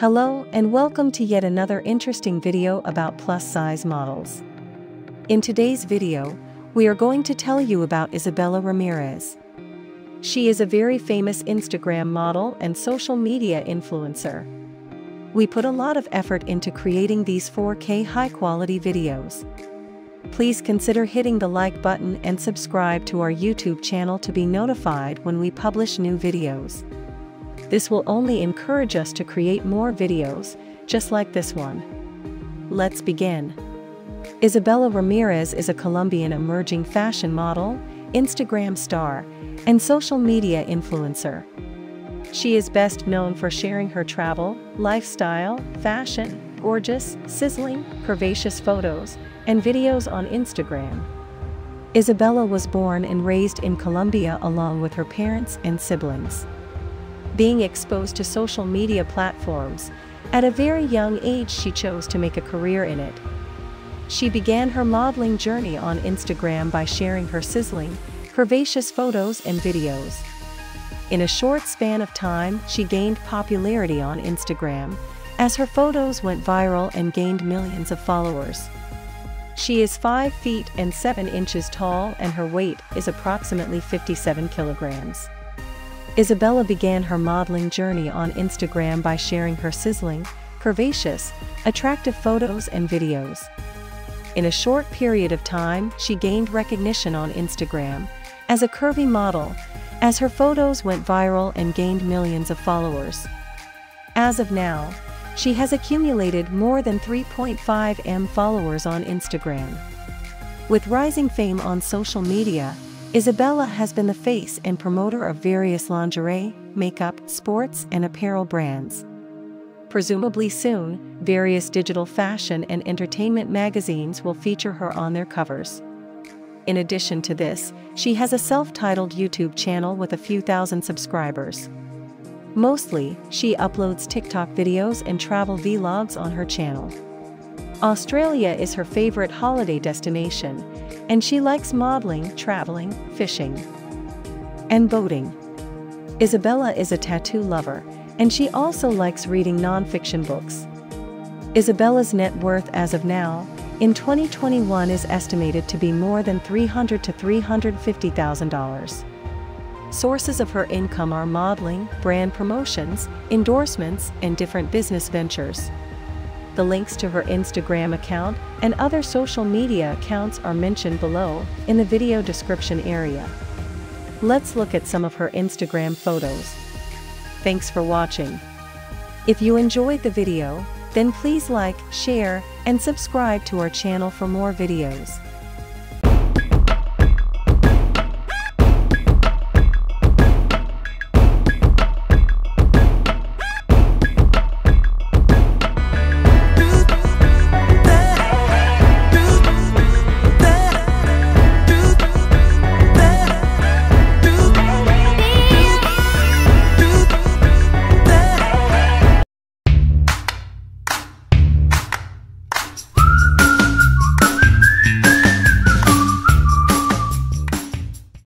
Hello and welcome to yet another interesting video about plus-size models. In today's video, we are going to tell you about Isabela Ramirez. She is a very famous Instagram model and social media influencer. We put a lot of effort into creating these 4K high-quality videos. Please consider hitting the like button and subscribe to our YouTube channel to be notified when we publish new videos. This will only encourage us to create more videos, just like this one. Let's begin. Isabela Ramirez is a Colombian emerging fashion model, Instagram star, and social media influencer. She is best known for sharing her travel, lifestyle, fashion, gorgeous, sizzling, curvaceous photos, and videos on Instagram. Isabela was born and raised in Colombia along with her parents and siblings being exposed to social media platforms, at a very young age she chose to make a career in it. She began her modeling journey on Instagram by sharing her sizzling, curvaceous photos and videos. In a short span of time, she gained popularity on Instagram, as her photos went viral and gained millions of followers. She is 5 feet and 7 inches tall and her weight is approximately 57 kilograms. Isabela began her modeling journey on Instagram by sharing her sizzling, curvaceous, attractive photos and videos. In a short period of time, she gained recognition on Instagram as a curvy model, as her photos went viral and gained millions of followers. As of now, she has accumulated more than 3.5 m followers on Instagram. With rising fame on social media, Isabela has been the face and promoter of various lingerie, makeup, sports, and apparel brands. Presumably soon, various digital fashion and entertainment magazines will feature her on their covers. In addition to this, she has a self-titled YouTube channel with a few thousand subscribers. Mostly, she uploads TikTok videos and travel vlogs on her channel. Australia is her favorite holiday destination, and she likes modeling, traveling, fishing, and boating. Isabela is a tattoo lover, and she also likes reading nonfiction books. Isabela's net worth as of now, in 2021 is estimated to be more than $300 to $350,000. Sources of her income are modeling, brand promotions, endorsements, and different business ventures. The links to her Instagram account and other social media accounts are mentioned below in the video description area. Let's look at some of her Instagram photos. Thanks for watching. If you enjoyed the video, then please like, share, and subscribe to our channel for more videos.